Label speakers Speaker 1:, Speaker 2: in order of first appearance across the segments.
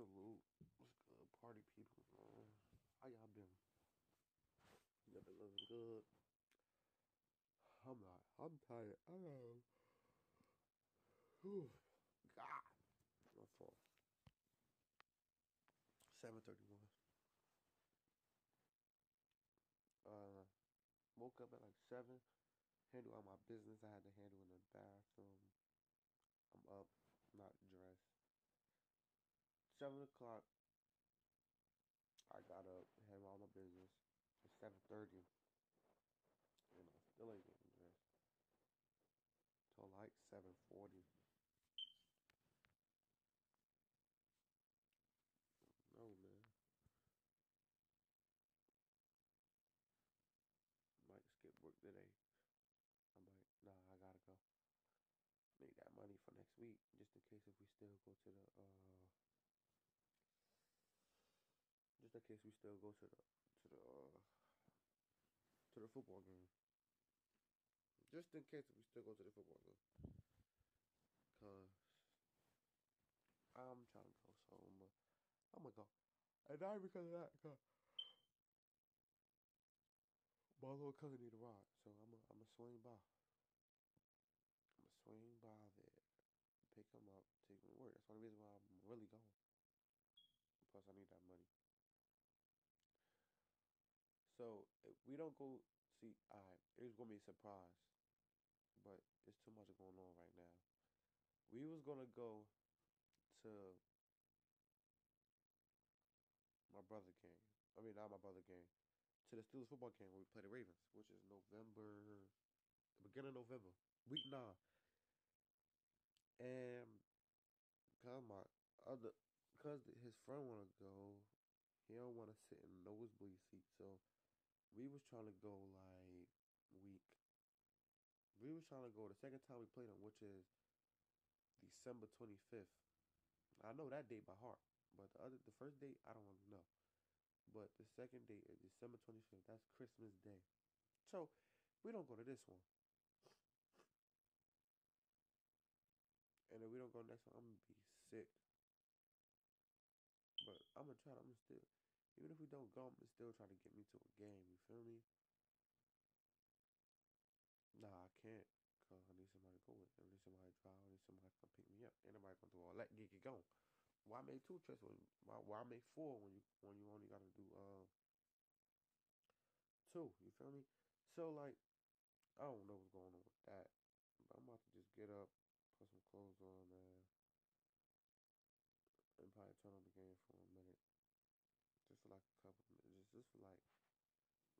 Speaker 1: Salute. What's good, party people, man? How y'all been? Y'all been living good? I'm not. I'm tired. I am. Whew. God. My fault. 7.31. Uh, woke up at like 7. Handle all my business I had to handle in the bathroom. I'm up, not 7 o'clock, I got up, handled all my business. It's 7.30. And I still ain't getting dressed. Till like 7.40. No, man. Might skip work today. I'm like, nah, I gotta go. Need that money for next week, just in case if we still go to the uh just in case we still go to the to the uh to the football game. Just in case we still go to the football game. Cause I'm trying to go, so I'm gonna, I'm gonna go. And not because of that, cause my little cousin need a ride, so I'm gonna I'm gonna swing by. I'm gonna swing by there, pick him up, take him to work. That's one reason why I'm really going. Plus, I need that money. So if we don't go see, alright, it's gonna be a surprise, but it's too much going on right now. We was gonna go to my brother game. I mean, not my brother game. To the Steelers football game where we play the Ravens, which is November, beginning of November, week nine. And cause my other, cause his friend wanna go, he don't wanna sit in nosebleed seat. So we was trying to go like week. We was trying to go the second time we played them, which is December twenty fifth. I know that date by heart, but the other, the first date, I don't know. But the second date is December 25th. That's Christmas Day. So we don't go to this one. And if we don't go next one, I'm gonna be sick. But I'm gonna try. I'm gonna still, even if we don't go, I'm still try to get me to a game. You feel me? Nah, I can't. Cause I need somebody to go with. I need somebody to drive. I need somebody to pick me up. Ain't nobody gonna do all that. Get it going. Why make two trips when why, why make four when you when you only gotta do uh two? You feel me? So like I don't know what's going on with that, but I'm about to just get up, put some clothes on, man, and probably turn on the game for a minute, just for like a couple of minutes, just just for like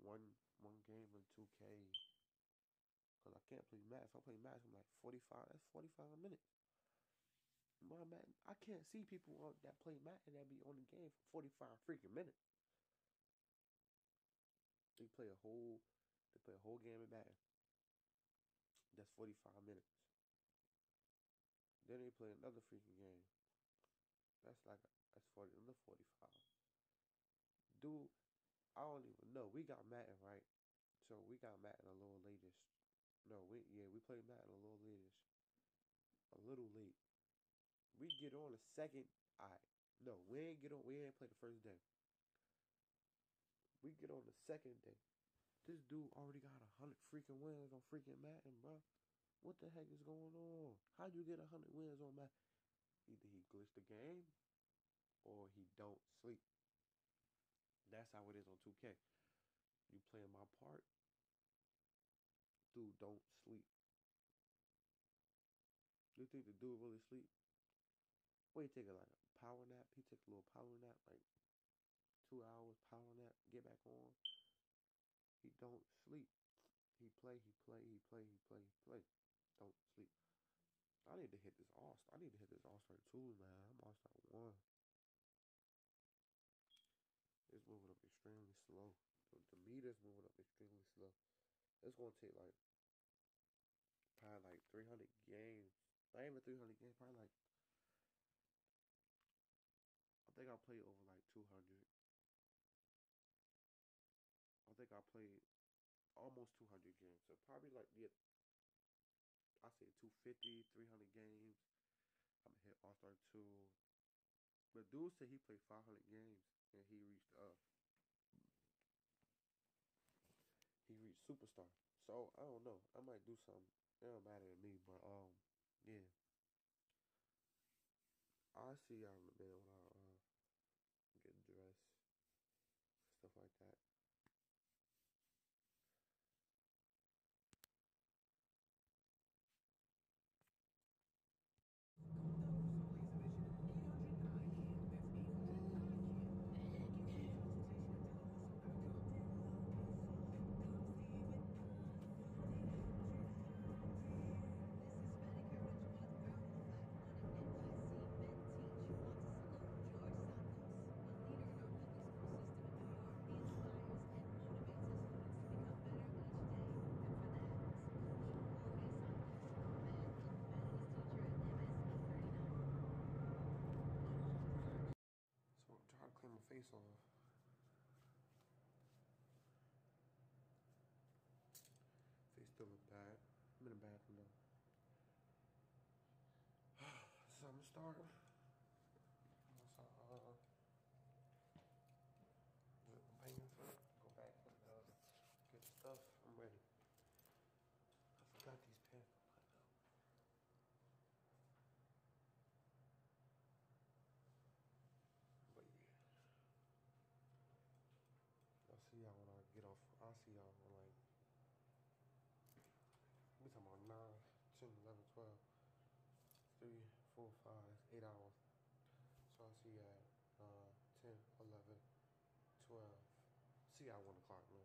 Speaker 1: one one game in two K. Cause I can't play match. If I play match, I'm like 45. That's 45 minutes. My man, I can't see people that play Madden that be on the game for 45 freaking minutes. They play a whole, they play a whole game of Madden. That's 45 minutes. Then they play another freaking game. That's like, that's 40, another 45. Dude, I don't even know. We got Madden, right? So we got Madden a little latest. No, we, yeah, we played Madden a little latest. A little late. We get on the second. I no, we ain't get on. We ain't play the first day. We get on the second day. This dude already got a hundred freaking wins on freaking Madden, bro. What the heck is going on? How'd you get a hundred wins on Madden? Either he glitched the game, or he don't sleep. That's how it is on 2K. You playing my part, dude. Don't sleep. You think the dude really sleep? What take a like a power nap? He take a little power nap, like two hours power nap, get back on. He don't sleep. He play, he play, he play, he play, he play. Don't sleep. I need to hit this all star. I need to hit this all star two, man. I'm all star one. It's moving up extremely slow. The, the meter's moving up extremely slow. It's gonna take like probably like 300 games. Not even 300 games. Probably like I think I played over like 200. I think I played almost 200 games. So probably like, yeah, I say 250, 300 games. I'm to hit All Star 2. But dude said he played 500 games and he reached uh he reached superstar. So I don't know. I might do something. It don't matter to me, but um, yeah. I'll see y'all in a minute when I uh get dressed, stuff like that. So I'm trying to clean my face off. Face still look bad. I'm in the bathroom though. so I'm gonna start. Uh, with my paintings up, go back and uh, get stuff. I'm ready. I forgot these pants. But yeah. I'll see y'all when I get off. I'll see y'all when like we talking about 9, 10, 11, 12, 3, 4, 5, 8 hours. So I'll see you at uh, 10, 11, 12. See y'all 1 o'clock, man.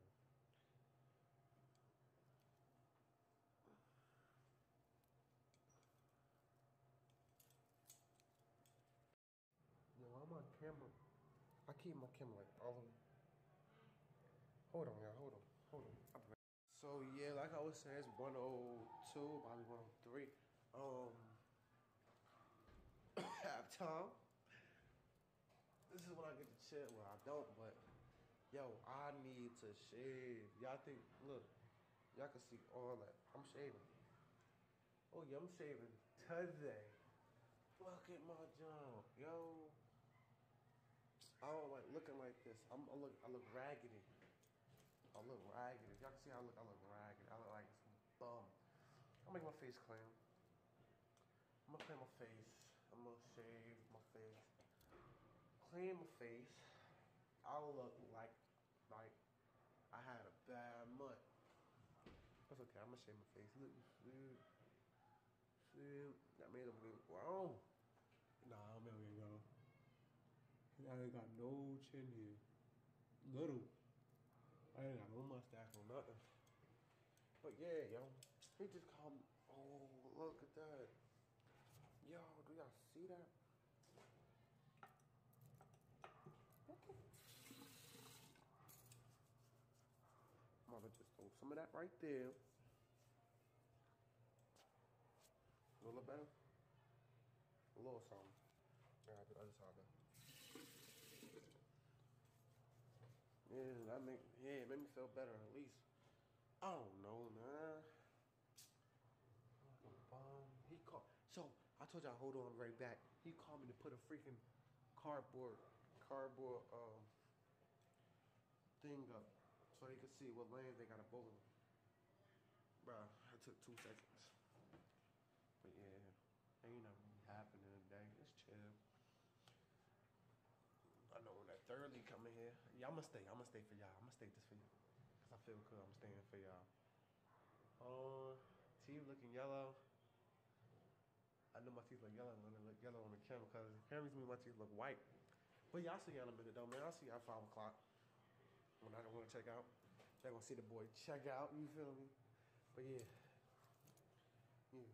Speaker 1: Yo, I'm on camera. I keep my camera like all the Hold on, y'all. Hold on. Hold on. So yeah, like I was saying, it's 102, probably 103. Um halftime. This is when I get to chill. Well, I don't, but yo, I need to shave. Y'all think, look, y'all can see all that. I'm shaving. Oh yeah, I'm shaving today. Look at my jump, yo. I don't like looking like this. I'm I look I look raggedy. I look raggedy. Y'all can see how I look. I look raggedy. I look like some bum. I'll make my face clean. I'm gonna clean my face. I'm gonna shave my face. Clean my face. I'll look like like I had a bad month. That's okay. I'm gonna shave my face. Look, see, see, that made him look wrong. Nah, I'm gonna go. I ain't got no chin here. Little. I ain't got no mustache or nothing. But yeah, yo. He just called me. Oh, look at that. Yo, do y'all see that? I'm throw some of that right there. A little better? A little something. I got the other side though. Yeah, that make yeah, it made me feel better at least. I don't know, man. He called. So I told y'all, hold on, right back. He called me to put a freaking cardboard, cardboard um thing up so they could see what land they got a bowling. Bruh, it took two seconds. But yeah, ain't nothing happening today. It's chill. I know when that third league coming here. Yeah, I'ma stay. I'ma stay for y'all. I'ma stay this for you. Cause I feel good. I'm staying for y'all. Uh, teeth looking yellow. I know my teeth look yellow when they look yellow on the camera because the camera makes my teeth look white. But y'all see y'all in a minute though, man. I'll see y'all at 5 o'clock. When I don't want to check out. Y'all gonna see the boy check out, you feel me? But yeah. Yeah.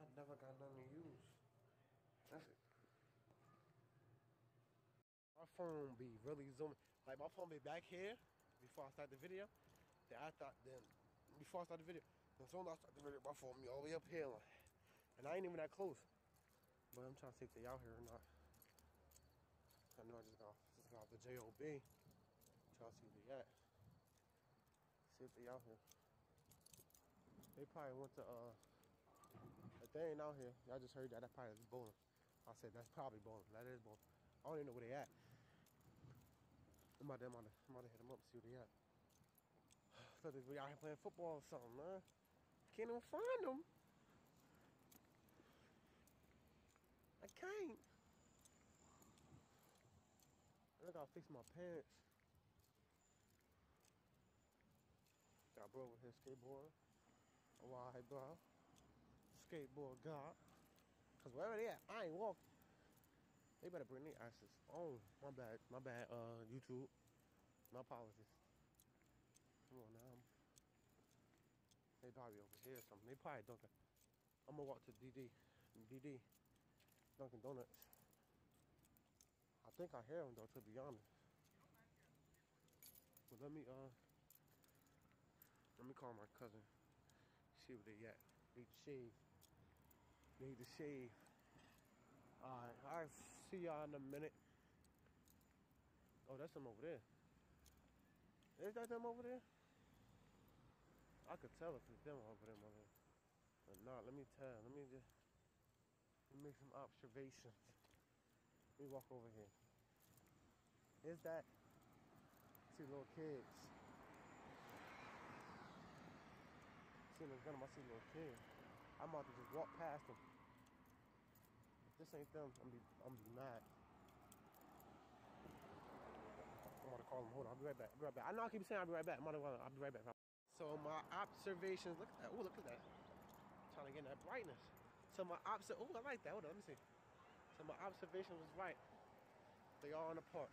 Speaker 1: I never got nothing to use. That's it. My phone be really zooming. Like my phone be back here before I start the video. Then I thought then before I start the video, as soon I start the video, my phone be all the way up here. Like, and I ain't even that close. But I'm trying to see if they out here or not. I know I just got just got off the JOB. To see they at. See if they out here. They probably went to uh if they ain't out here, y'all just heard that. That probably is bowling. I said that's probably bowling. That is bowling. I don't even know where they at. I'm about to, I'm about to, I'm about to hit them up see where they at. Thought they'd be out here playing football or something, man. Can't even find them. I can't. I gotta fix my pants. Bro with his skateboard. Wide bro. Skateboard god. Cause wherever they at, I ain't walking. They better bring their asses on. My bad, my bad, uh, YouTube. My apologies. Come on now. They probably over here or something. They probably Dunkin'. I'm gonna walk to DD. DD. Dunkin' Donuts. I think I hear them though, to be honest. But let me uh me call my cousin. See where they at. Need to shave. Need to shave. Alright, I'll see y'all in a minute. Oh, that's them over there. Is that them over there? I could tell if it's them over there, mother. But nah, let me tell. Let me just let me make some observations. Let me walk over here. Is that two little kids? See little kids. I'm about to just walk past them. If this ain't them, I'm be I'm be mad. I'm gonna call them. Hold on, I'll be right back. I'll be right back. I know I keep saying I'll be right back. I'm gonna, I'll be right back. So my observations, look at that. Oh, look at that. trying to get that brightness. So my obs. Oh, I like that. Hold on, let me see. So my observation was right. They all in the park.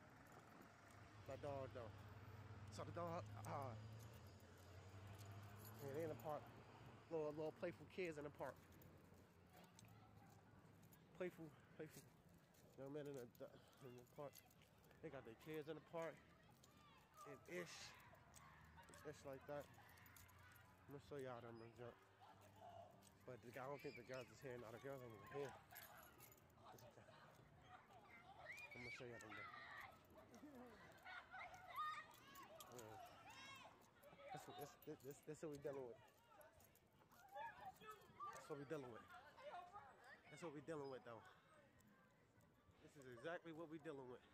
Speaker 1: My dog though. So the dog, uh, yeah, they in the park. Little, little playful kids in the park. Playful, playful young men in the, in the park. They got their kids in the park. And ish. Ish like that. I'm gonna show y'all them and jump. But the guy, I don't think the girls is here. Now the girls ain't here. I'm gonna show y'all them. Yeah. That's that's, this, this, this what we're dealing with. That's what we dealing with. That's what we dealing with though. This is exactly what we dealing with.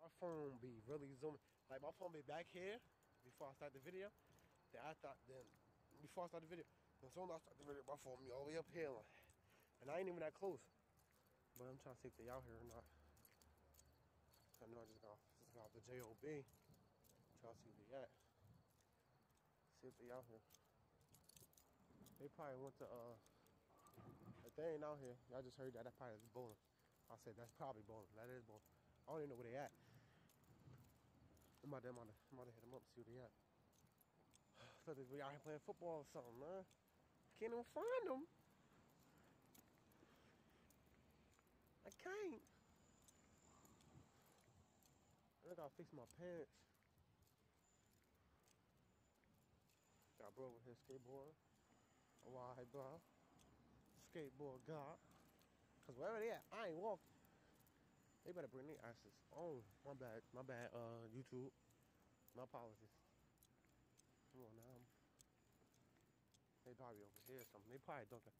Speaker 1: My phone be really zooming. Like my phone be back here before I start the video. Then I thought then before I start the video. As soon as I start the video, my phone be all the way up here. Like, and I ain't even that close. But I'm trying to see if they out here or not. I know I just got just got off the JOB. Trying to see where they at. They out here. They probably went to uh they ain't out here, y'all just heard that, that probably is bowling. I said that's probably bowling. That is bowling. I don't even know where they at. I'm about to, I'm about to, I'm about to hit them up see where they at. Thought they'd be out here playing football or something, man. Can't even find them. I can't. I gotta fix my pants. Bro with his skateboard. Wide bro. Skateboard god. Cause wherever they at, I ain't walking. They better bring their asses on. My bad, my bad, uh, YouTube. My apologies. Come on now. They probably over here or something. They probably Dunkin'.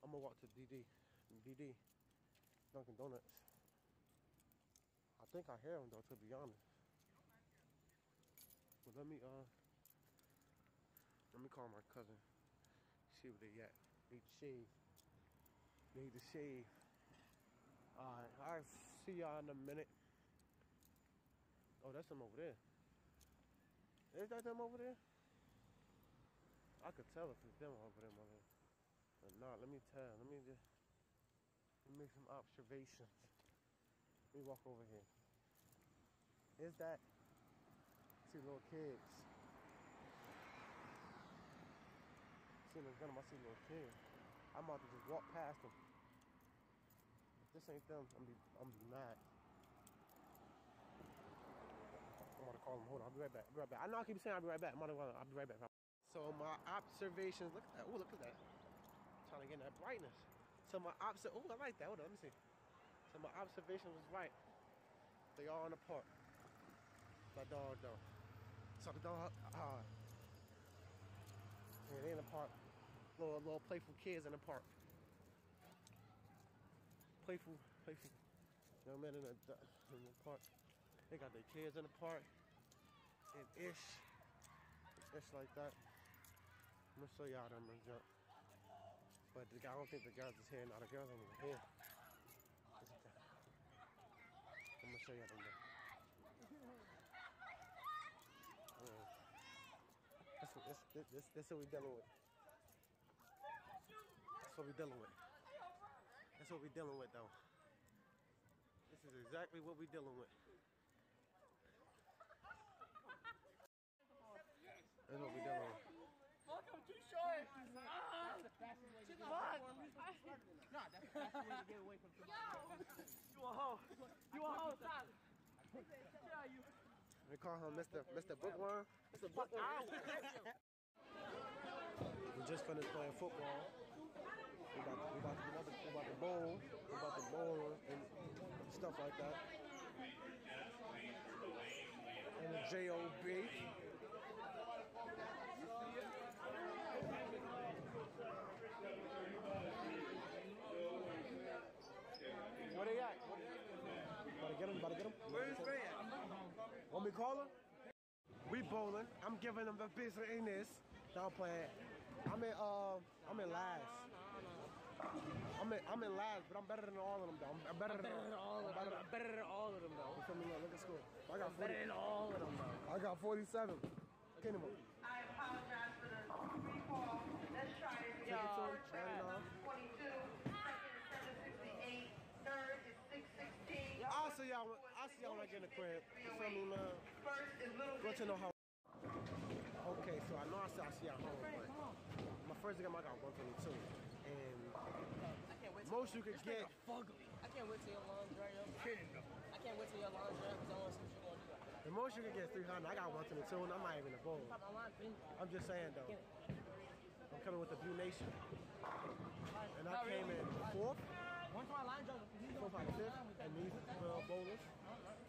Speaker 1: I'm gonna walk to DD. DD. Dunkin' Donuts. I think I hear them though, to be honest. But let me uh let me call my cousin. See where they at. Need to shave. Need to shave. Alright, I'll see y'all in a minute. Oh, that's them over there. Is that them over there? I could tell if it's them over there, mother. But nah, let me tell. Let me just let me make some observations. Let me walk over here. Is that two little kids? Them gun, I see little kids. I'm about to just walk past them. If this ain't them, I'm be I'm be mad. I'm gonna call them. Hold on, I'll be right back. I'll be right back. I know I keep saying I'll be right back. I'm gonna, I'll be right back. So my observations, look at that. Oh, look at that. I'm trying to get that brightness. So my obs. Oh, I like that. Hold on, let me see. So my observation was right. They all in the park. My dog though. So the dog, uh, yeah, they in the park. Little, little playful kids in the park. playful, playful young men in the, in the park. They got their kids in the park and ish, ish like that. I'm gonna show y'all them and jump. But the guy, I don't think the girls is here now. The girls ain't here. I'm gonna show y'all them. Yeah. That's that's, this, this what we dealing with. That's what we dealing with. That's what we dealing with, though. This is exactly what we dealing with. That's what we dealing with.
Speaker 2: Look, I'm too short. Ah, fuck. Nah, that's the fastest way to get away from You a hoe. You a hoe, Tyler. Yeah, you.
Speaker 1: We call him Mr. Mr. Bookworm. Mr. Bookworm. we just finished playing football. We about, to, we about, to, we about, to, we about to bowl. We about to bowl and stuff like that. And the J-O-B. Where they at? About to get him, about to get him.
Speaker 3: Where's Ray at?
Speaker 1: Want me to call him? We bowling. I'm giving them the business. Now I'm playing. I'm in uh I'm in last. I'm in I'm in last, but I'm better than all of them though. I'm, I'm better, than,
Speaker 2: all
Speaker 1: I'm better,
Speaker 2: I'm better than all of them, though.
Speaker 1: You feel me? Look, look at school. I got 40.
Speaker 2: Better than all of them, though.
Speaker 1: I got 47. Kenny Mo.
Speaker 4: I apologize for the recall. Let's try it again.
Speaker 1: Yo,
Speaker 4: First
Speaker 1: turn it
Speaker 4: round,
Speaker 1: off.
Speaker 4: 22, second is 768, third is 616.
Speaker 1: I'll see y'all. when- I'll see y'all when I get in the crib. You feel me, man?
Speaker 4: First is Little
Speaker 1: Good to know how. Okay, so I know I said I see y'all home, but my first game I got 122, and
Speaker 2: I can't wait.
Speaker 1: most you could get.
Speaker 2: Fugly. I can't wait till your lawn dry up. I can't wait till your lawn dry because I want to see what you're gonna do.
Speaker 1: The most you could get is 300. I got 122, and I'm not even a bowl.
Speaker 2: Pop my line, been.
Speaker 1: I'm just saying though. I'm coming with the Blue Nation, and I
Speaker 2: Not
Speaker 1: came
Speaker 2: really.
Speaker 1: in fourth,
Speaker 2: Once my line dry, you
Speaker 1: fourth out of fifth, and these are bowlers.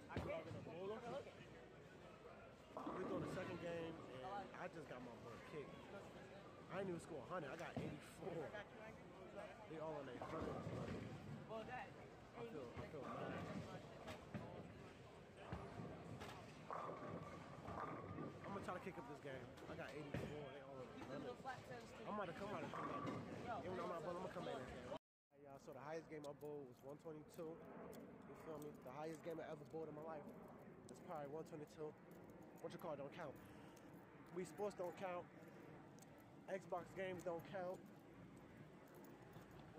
Speaker 1: I grew up in a bowler. We doing the second game, and I just got my butt kicked. I didn't even score 100. I got 84. They all on their.
Speaker 2: Well, that.
Speaker 1: I feel, I feel bad. I'm gonna try to kick up this game. I got 84. They all on
Speaker 2: Keep
Speaker 1: their
Speaker 2: the
Speaker 1: hundreds.
Speaker 2: little flat tents to
Speaker 1: I'm about to come out and come back. Even though I'm not bowling, I'm gonna come back this game. Hey, y'all, so the highest game I bowled was 122. You feel me? The highest game I ever bowled in my life. It's probably 122. What you call it don't count. We sports don't count. Xbox games don't count.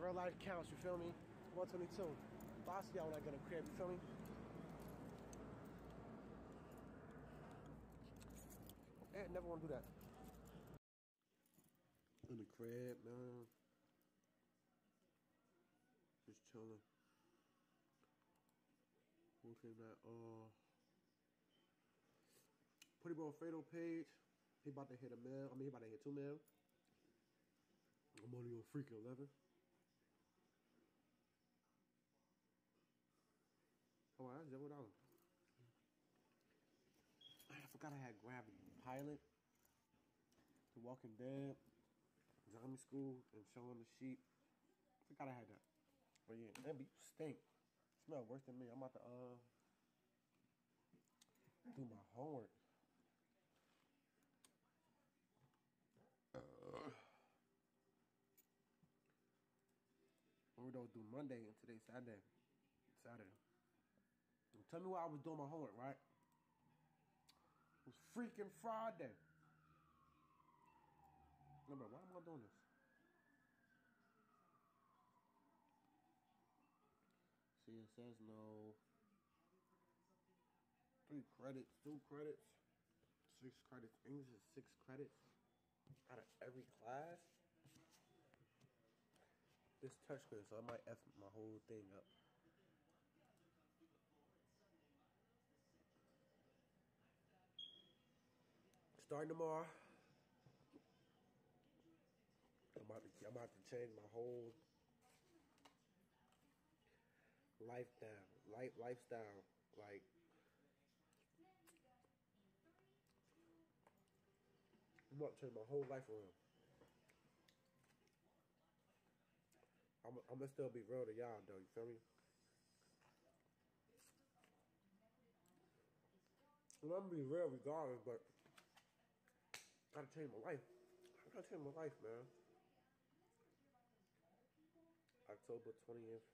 Speaker 1: Real life counts, you feel me? 122. Boss y'all when I get a crib, you feel me? Eh, never wanna do that. In the crib, man. Just chilling. Looking at uh Pretty Boy Fredo page. He about to hit a mil. I mean he about to hit two mil. I'm only on freaking eleven. Oh, wow, that's zero dollars. I forgot I had Gravity Pilot, The Walking Dead, Zombie School, and Showing the Sheep. I Forgot I had that. But yeah, that be stink. Smell worse than me. I'm about to uh do my homework. Uh, we don't do Monday and today's Saturday. Saturday. Tell me why I was doing my homework, right? It was freaking Friday. Remember, why am I doing this? See, it says no. Three credits, two credits, six credits. English is six credits out of every class. This touchscreen, so I might F my whole thing up. Starting tomorrow. I'm about to I'm about to change my whole lifestyle. Life lifestyle. Like I'm about to turn my whole life around. I'm, I'm gonna still be real to y'all though. You feel me? I'm gonna be real regardless, but gotta change my life. I gotta change my life, man. October 20th,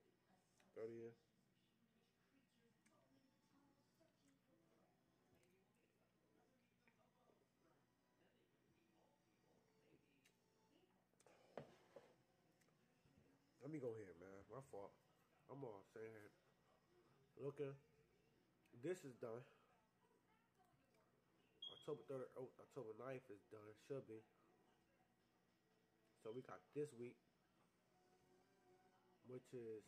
Speaker 1: 30th. Let me go here, man. My fault. I'm all saying, looking. This is done. October 3rd, oh, October 9th is done. Should be. So we got this week, which is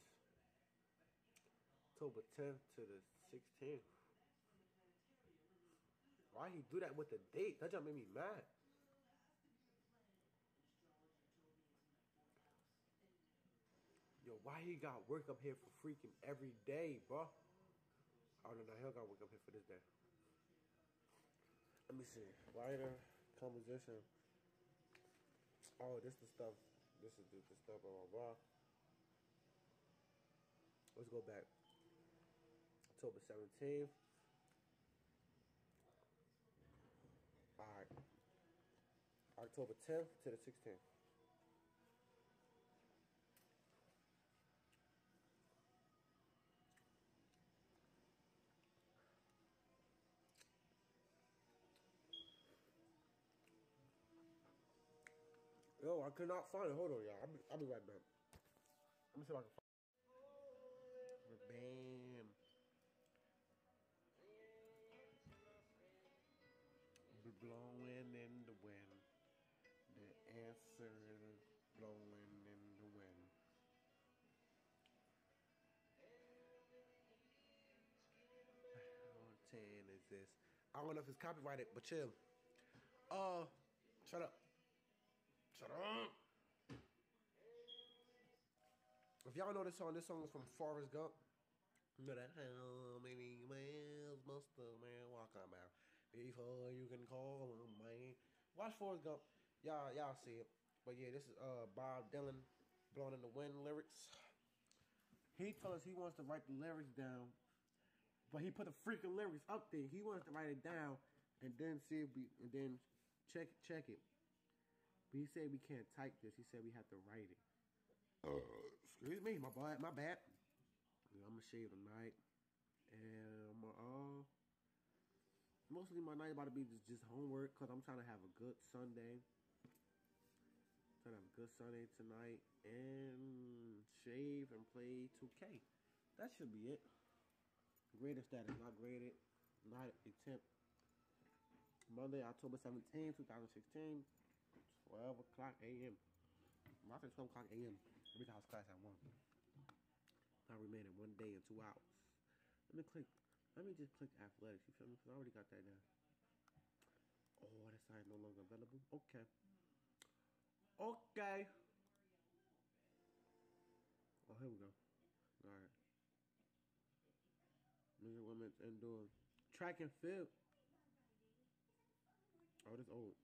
Speaker 1: October 10th to the 16th. Why he do that with the date? That just made me mad. Yo, why he got work up here for freaking every day, bro? Oh no, no, he got work up here for this day. Let me see. Writer, composition. Oh, this is the stuff. This is the, the stuff. Blah blah blah. Let's go back. October seventeenth. All right. October tenth to the sixteenth. I could not find it. Hold on, y'all. I'll be, I'll be right back. Let me see if I can find it. Bam. Be blowing in the wind. The answer is blowing in the wind. What ten is this? I don't know if it's copyrighted, but chill. Uh, shut up. If y'all know this song, this song is from Forrest Gump. How many miles must a man walk about before you can call him man? Watch Forrest Gump. Y'all, y'all see it. But yeah, this is uh Bob Dylan, "Blowing in the Wind" lyrics. He told us he wants to write the lyrics down, but he put the freaking lyrics up there. He wants to write it down and then see if we and then check check it. But he said we can't type this. He said we have to write it. excuse me, my bad, my bad. I'm gonna shave tonight, and I'm gonna, uh, mostly my night about to be just, just homework because I'm trying to have a good Sunday. Trying to have a good Sunday tonight and shave and play 2K. That should be it. Graded status not graded, not attempt. Monday, October 17, 2016. 12 o'clock a.m. I think 12 o'clock a.m. Got house class at 1. Now remaining one day and two hours. Let me click, let me just click athletics, you feel me? Because I already got that down. Oh, that side no longer available? Okay. Okay. Oh, here we go. Alright. Men and women's indoor. Track and field. Oh, this old.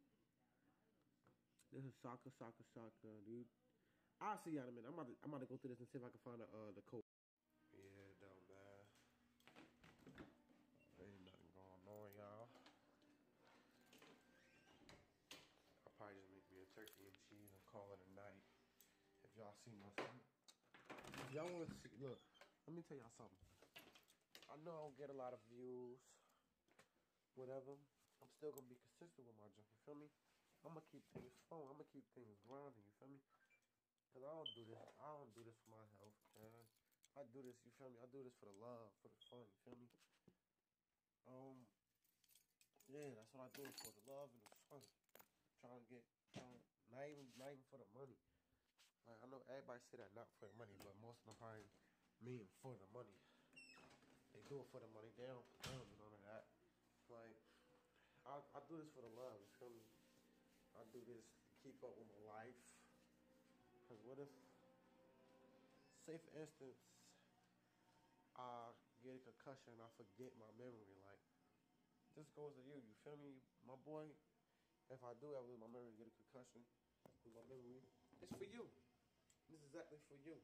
Speaker 1: This is soccer, soccer, soccer, dude. I'll see y'all in a minute. I'm about to, I'm about to go through this and see if I can find the, uh, the code. Yeah, though, man. Ain't nothing going on, y'all. I'll probably just make me a turkey and cheese and call it a night. If y'all see my. If y'all want to see, look, let me tell y'all something. I know I don't get a lot of views, whatever. I'm still gonna be consistent with my junk. You feel me? I'm gonna keep things fun. I'm gonna keep things grinding. You feel me? Cause I don't do this. I don't do this for my health, man. I do this. You feel me? I do this for the love, for the fun. You feel me? Um. Yeah, that's what I do it for the love and the fun. trying to get, trying, not even, not even for the money. Like I know everybody say that not for the money, but most of them mean for the money. They do it for the money. They don't, don't do none of that. Like I, I do this for the love. You feel me? Do this to keep up with my life. Cause what if, say for instance, I get a concussion, and I forget my memory. Like this goes to you. You feel me, my boy? If I do ever lose my memory, get a concussion, lose my memory, it's for you. This is exactly for you.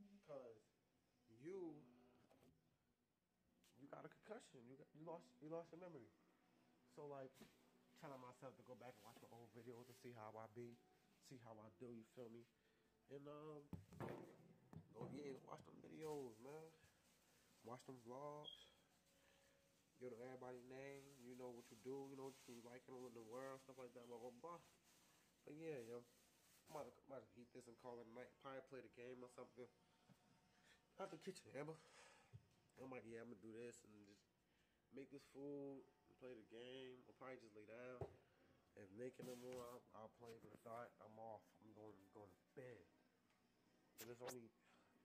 Speaker 1: Mm-hmm. Cause you you got a concussion. You got, you lost you lost your memory. So like telling myself to go back and watch my old videos to see how I be, see how I do, you feel me? And um go yeah, watch them videos, man. Watch them vlogs. You know everybody's name, you know what you do, you know what you like in the world, stuff like that, blah blah blah. But yeah, yo. I might, might eat this and call it a night. Probably play the game or something. Out the kitchen, Amber. I might, yeah, I'm gonna do this and just make this food play the game. I'll probably just lay down. If making no more, I'll, I'll play. But if not, I'm off. I'm going going to bed. And it's only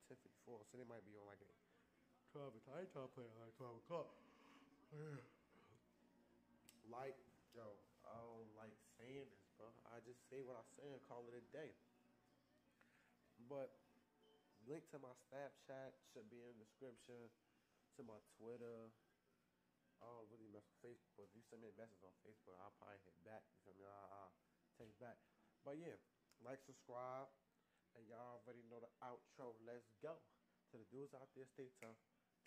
Speaker 1: 10:54, so they might be on like a 12. I ain't trying to play at like 12 o'clock. Like, yo, I don't like saying this, bro. I just say what I say and call it a day. But link to my Snapchat should be in the description. To my Twitter. Don't really mess with Facebook. If you send me a message on Facebook, I'll probably hit back. You feel me? I'll, I'll take back. But yeah, like, subscribe, and y'all already know the outro. Let's go. To the dudes out there, stay tough.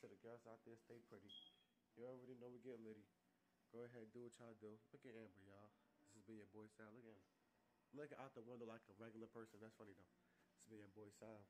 Speaker 1: To the girls out there, stay pretty. You already know we get litty. Go ahead, do what y'all do. Look at Amber, y'all. This has been your boy Sal. Look at him. Look out the window like a regular person. That's funny though. This has been your boy Sal.